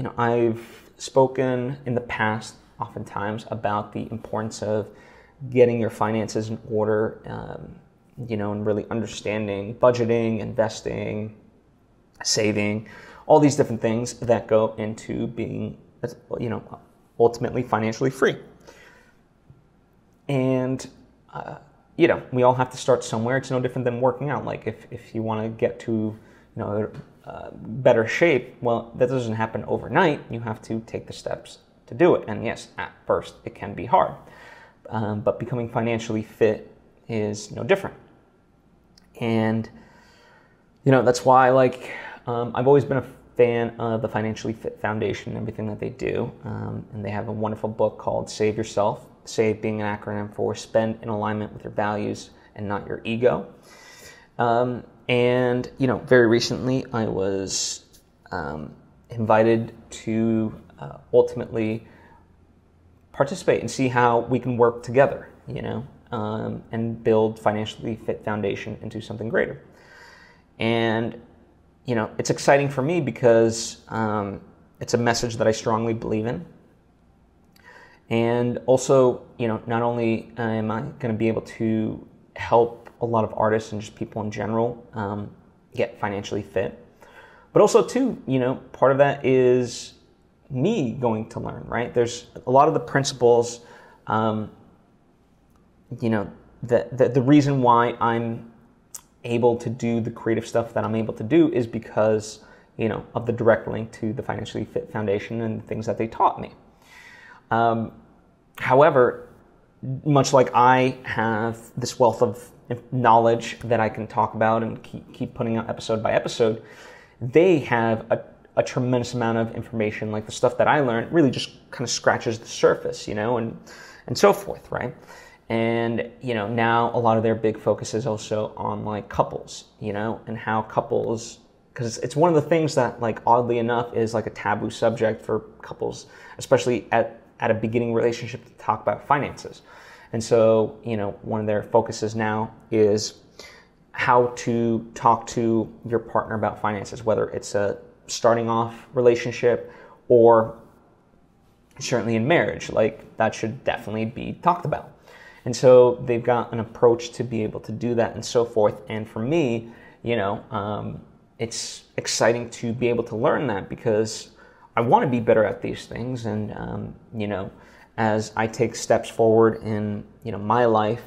you know, I've spoken in the past, oftentimes, about the importance of getting your finances in order, um, you know, and really understanding budgeting, investing, saving, all these different things that go into being, you know, ultimately financially free. And, uh, you know, we all have to start somewhere. It's no different than working out. Like if, if you want to get to, you know, uh, better shape, well, that doesn't happen overnight. You have to take the steps to do it. And yes, at first it can be hard. Um, but becoming financially fit is no different. And, you know, that's why, like, um, I've always been a fan of the Financially Fit Foundation and everything that they do. Um, and they have a wonderful book called Save Yourself SAVE being an acronym for spend in alignment with your values and not your ego. Um, and, you know, very recently I was um, invited to uh, ultimately participate and see how we can work together, you know, um, and build financially fit foundation into something greater. And, you know, it's exciting for me because um, it's a message that I strongly believe in. And also, you know, not only am I going to be able to help a lot of artists and just people in general um, get financially fit, but also too, you know, part of that is me going to learn. Right? There's a lot of the principles. Um, you know, the, the the reason why I'm able to do the creative stuff that I'm able to do is because you know of the direct link to the Financially Fit Foundation and the things that they taught me. Um, however, much like I have this wealth of knowledge that I can talk about and keep, keep putting out episode by episode, they have a, a tremendous amount of information. Like the stuff that I learned really just kind of scratches the surface, you know, and and so forth, right? And you know, now a lot of their big focus is also on like couples, you know, and how couples because it's one of the things that like oddly enough is like a taboo subject for couples, especially at at a beginning relationship to talk about finances. And so, you know, one of their focuses now is how to talk to your partner about finances, whether it's a starting off relationship or certainly in marriage. Like that should definitely be talked about. And so they've got an approach to be able to do that and so forth. And for me, you know, um, it's exciting to be able to learn that because I want to be better at these things, and um, you know, as I take steps forward in you know my life,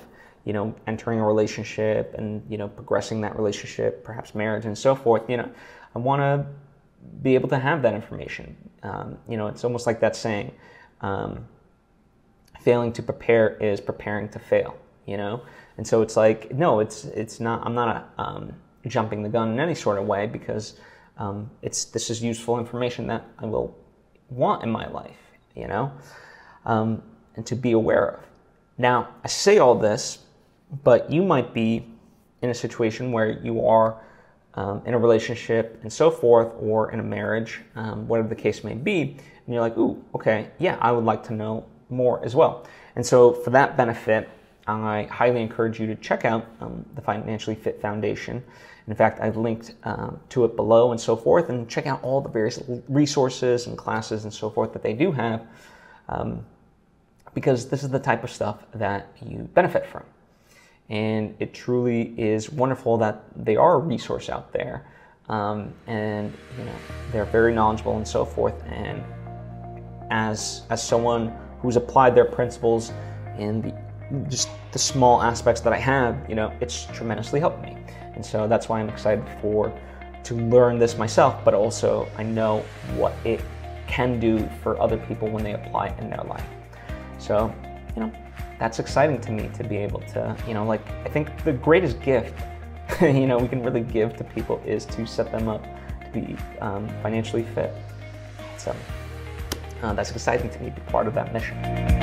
you know, entering a relationship and you know progressing that relationship, perhaps marriage and so forth. You know, I want to be able to have that information. Um, you know, it's almost like that saying, um, "Failing to prepare is preparing to fail." You know, and so it's like, no, it's it's not. I'm not a, um, jumping the gun in any sort of way because um, it's this is useful information that I will want in my life, you know, um, and to be aware of. Now, I say all this, but you might be in a situation where you are um, in a relationship and so forth, or in a marriage, um, whatever the case may be, and you're like, ooh, okay, yeah, I would like to know more as well. And so, for that benefit, I highly encourage you to check out um, the Financially Fit Foundation. In fact, I've linked um, to it below and so forth, and check out all the various resources and classes and so forth that they do have, um, because this is the type of stuff that you benefit from. And it truly is wonderful that they are a resource out there, um, and you know they're very knowledgeable and so forth. And as as someone who's applied their principles in the just the small aspects that I have, you know, it's tremendously helped me. And so that's why I'm excited for to learn this myself, but also I know what it can do for other people when they apply it in their life. So, you know, that's exciting to me to be able to, you know, like I think the greatest gift, you know, we can really give to people is to set them up to be um, financially fit. So uh, that's exciting to me to be part of that mission.